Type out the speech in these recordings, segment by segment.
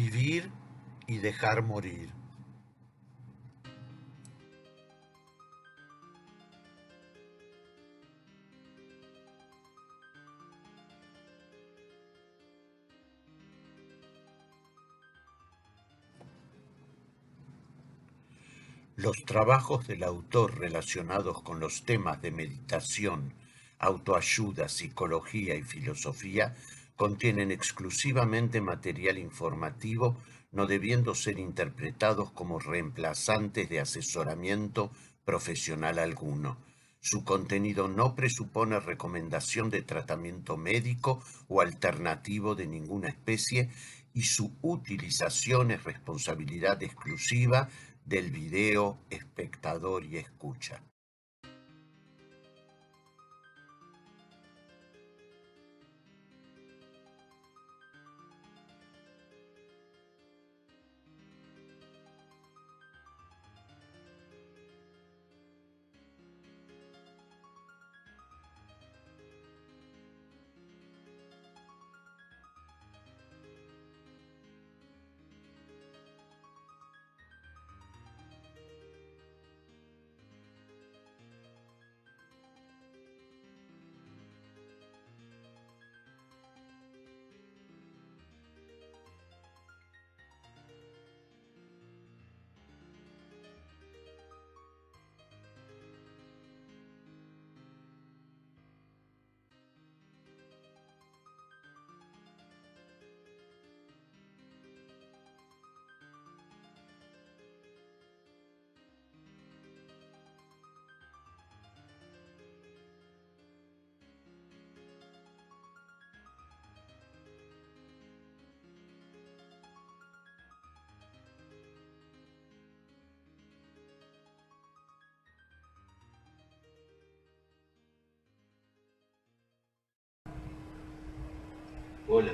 vivir y dejar morir. Los trabajos del autor relacionados con los temas de meditación, autoayuda, psicología y filosofía contienen exclusivamente material informativo, no debiendo ser interpretados como reemplazantes de asesoramiento profesional alguno. Su contenido no presupone recomendación de tratamiento médico o alternativo de ninguna especie y su utilización es responsabilidad exclusiva del video espectador y escucha. Hola,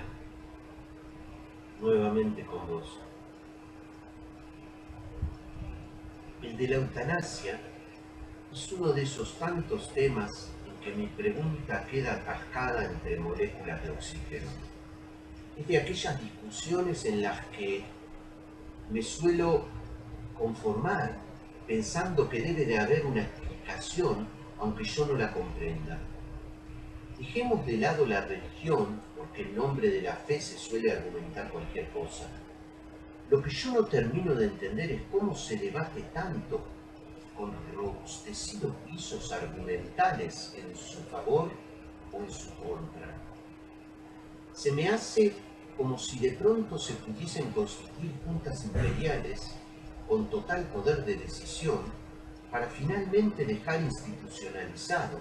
nuevamente con vos. El de la eutanasia es uno de esos tantos temas en que mi pregunta queda atascada entre moléculas de oxígeno. Es de aquellas discusiones en las que me suelo conformar pensando que debe de haber una explicación aunque yo no la comprenda. Dejemos de lado la religión, porque en nombre de la fe se suele argumentar cualquier cosa. Lo que yo no termino de entender es cómo se debate tanto con robustecidos pisos argumentales en su favor o en su contra. Se me hace como si de pronto se pudiesen constituir juntas imperiales con total poder de decisión para finalmente dejar institucionalizado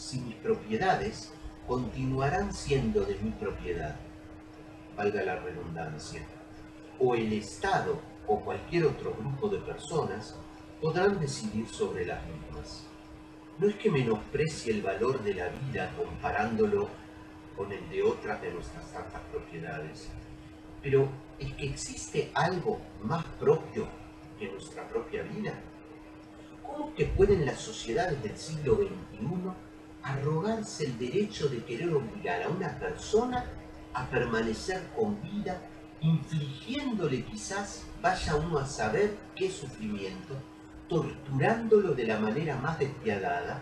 si mis propiedades continuarán siendo de mi propiedad, valga la redundancia, o el Estado o cualquier otro grupo de personas podrán decidir sobre las mismas. No es que menosprecie el valor de la vida comparándolo con el de otras de nuestras tantas propiedades, pero es que existe algo más propio que nuestra propia vida. ¿Cómo que pueden las sociedades del siglo XXI arrogarse el derecho de querer obligar a una persona a permanecer con vida, infligiéndole quizás, vaya uno a saber qué sufrimiento, torturándolo de la manera más despiadada,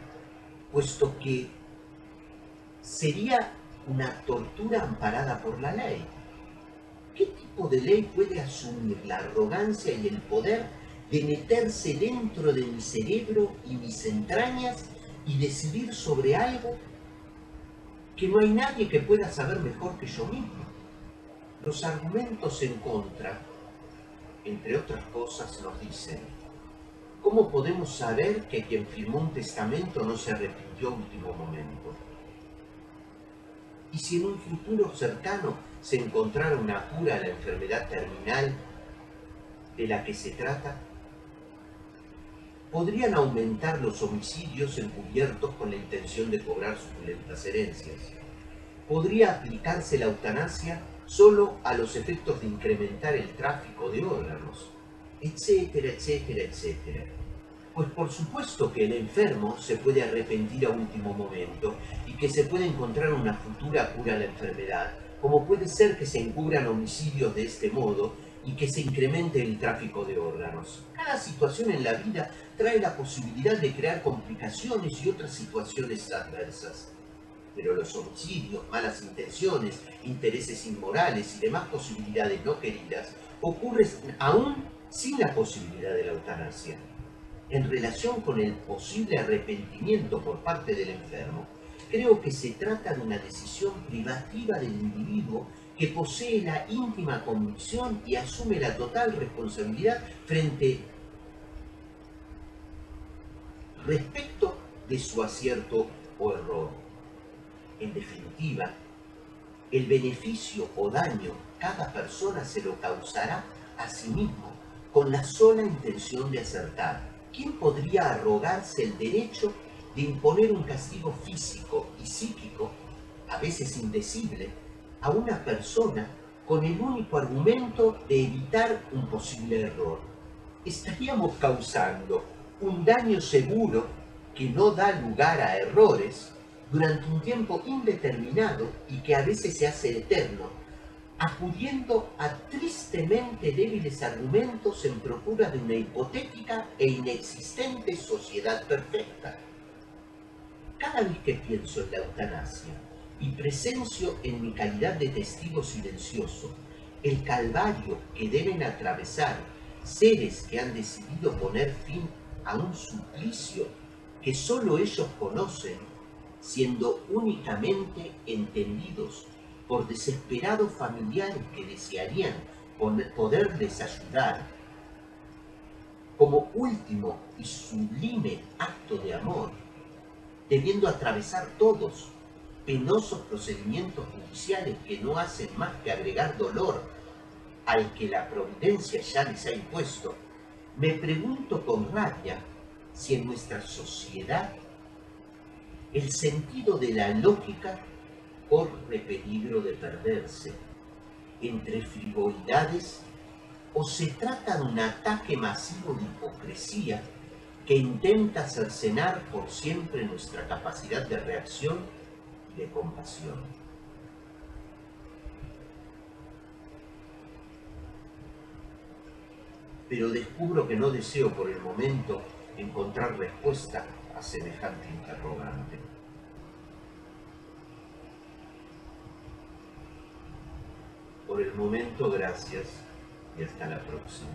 puesto que sería una tortura amparada por la ley. ¿Qué tipo de ley puede asumir la arrogancia y el poder de meterse dentro de mi cerebro y mis entrañas y decidir sobre algo que no hay nadie que pueda saber mejor que yo mismo. Los argumentos en contra, entre otras cosas, nos dicen, ¿cómo podemos saber que quien firmó un testamento no se arrepintió último momento? ¿Y si en un futuro cercano se encontrara una cura a la enfermedad terminal de la que se trata? Podrían aumentar los homicidios encubiertos con la intención de cobrar suculentas herencias. Podría aplicarse la eutanasia solo a los efectos de incrementar el tráfico de órganos, etcétera, etcétera, etcétera. Pues por supuesto que el enfermo se puede arrepentir a último momento y que se puede encontrar una futura cura a la enfermedad como puede ser que se encubran homicidios de este modo y que se incremente el tráfico de órganos. Cada situación en la vida trae la posibilidad de crear complicaciones y otras situaciones adversas. Pero los homicidios, malas intenciones, intereses inmorales y demás posibilidades no queridas ocurren aún sin la posibilidad de la eutanasia. En relación con el posible arrepentimiento por parte del enfermo, creo que se trata de una decisión privativa del individuo que posee la íntima convicción y asume la total responsabilidad frente respecto de su acierto o error. En definitiva, el beneficio o daño cada persona se lo causará a sí mismo con la sola intención de acertar. ¿Quién podría arrogarse el derecho de imponer un castigo físico y psíquico, a veces indecible, a una persona con el único argumento de evitar un posible error? Estaríamos causando un daño seguro que no da lugar a errores durante un tiempo indeterminado y que a veces se hace eterno, acudiendo a tristemente débiles argumentos en procura de una hipotética e inexistente sociedad perfecta. Cada vez que pienso en la eutanasia y presencio en mi calidad de testigo silencioso el calvario que deben atravesar seres que han decidido poner fin a un suplicio que solo ellos conocen, siendo únicamente entendidos por desesperados familiares que desearían poderles ayudar, como último y sublime acto de amor, debiendo atravesar todos penosos procedimientos judiciales que no hacen más que agregar dolor al que la providencia ya les ha impuesto, me pregunto con rabia si en nuestra sociedad el sentido de la lógica corre peligro de perderse entre frivolidades o se trata de un ataque masivo de hipocresía que intenta cercenar por siempre nuestra capacidad de reacción de compasión. pero descubro que no deseo por el momento encontrar respuesta a semejante interrogante. Por el momento, gracias y hasta la próxima.